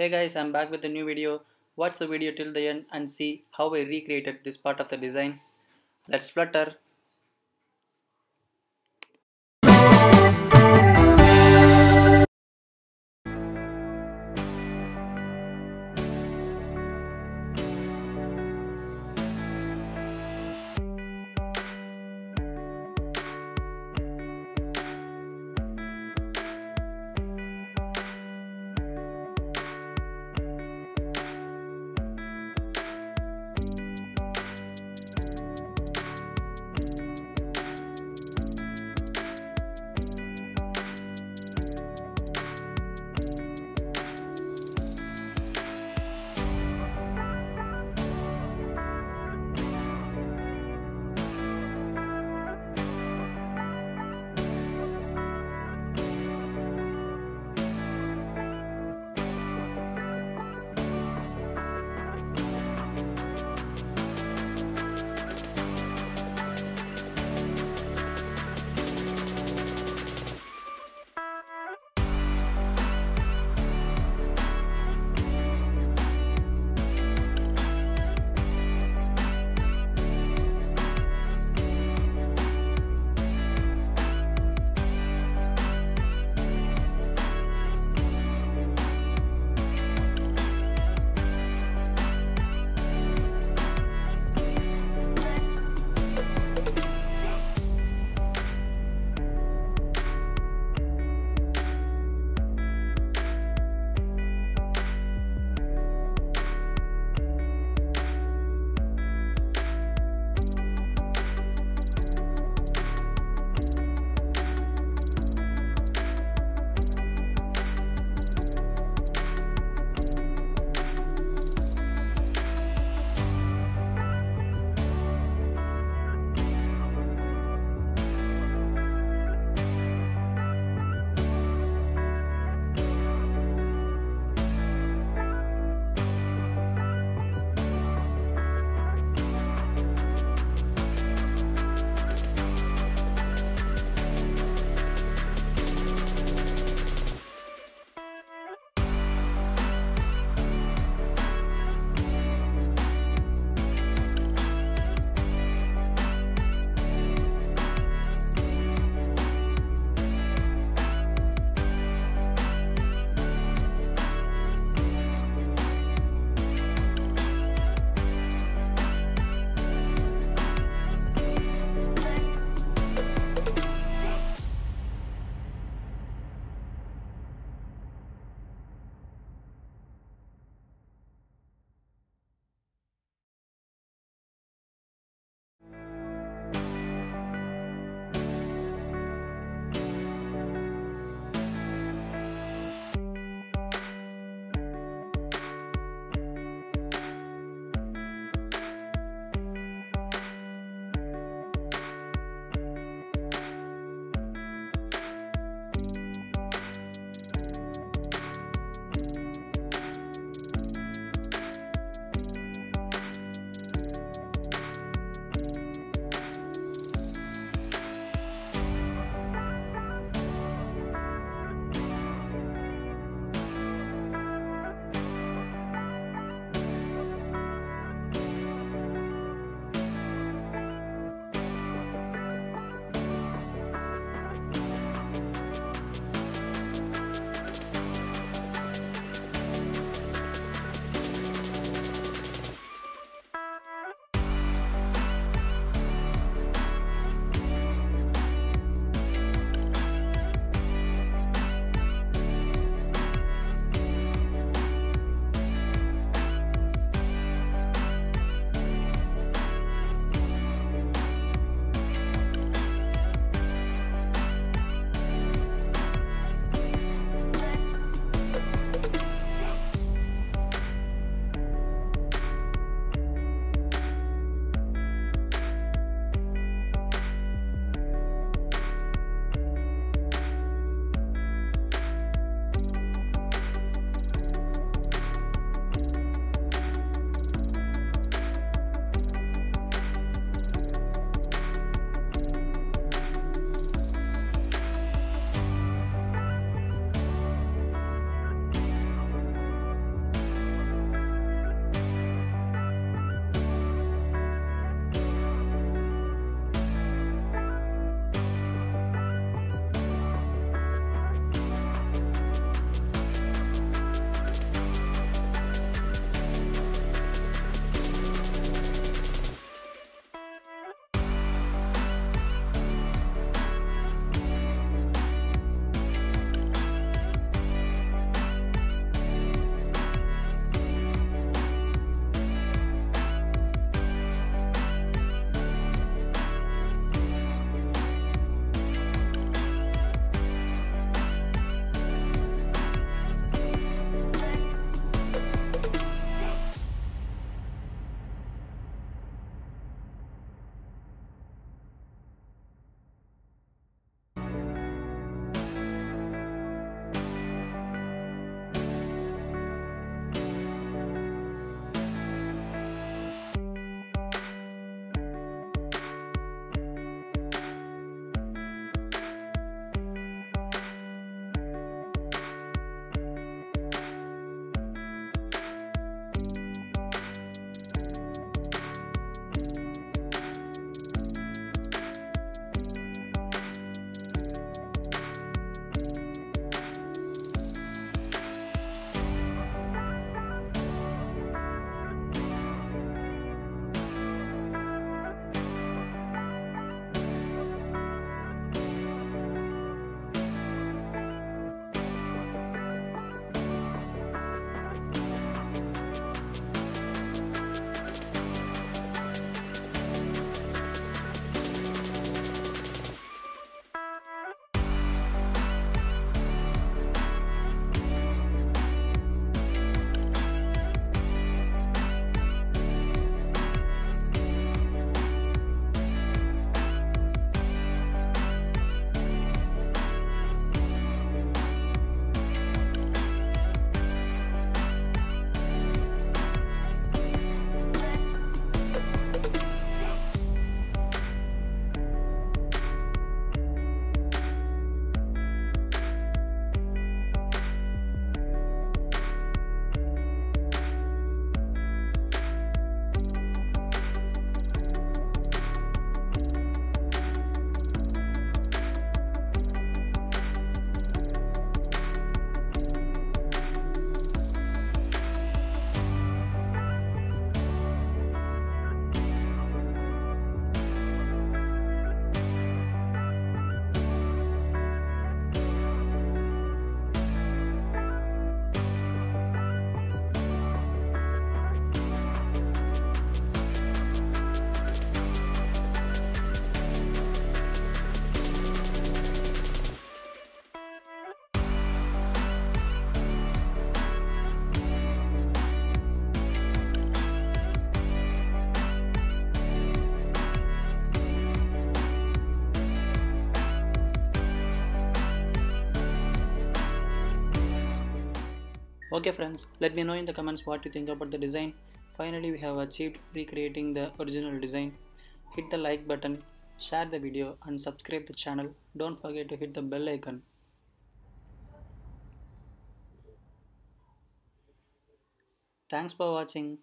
Hey guys, I'm back with a new video. Watch the video till the end and see how I recreated this part of the design. Let's flutter. Okay friends, let me know in the comments what you think about the design. Finally we have achieved recreating the original design. Hit the like button, share the video and subscribe the channel. Don't forget to hit the bell icon. Thanks for watching.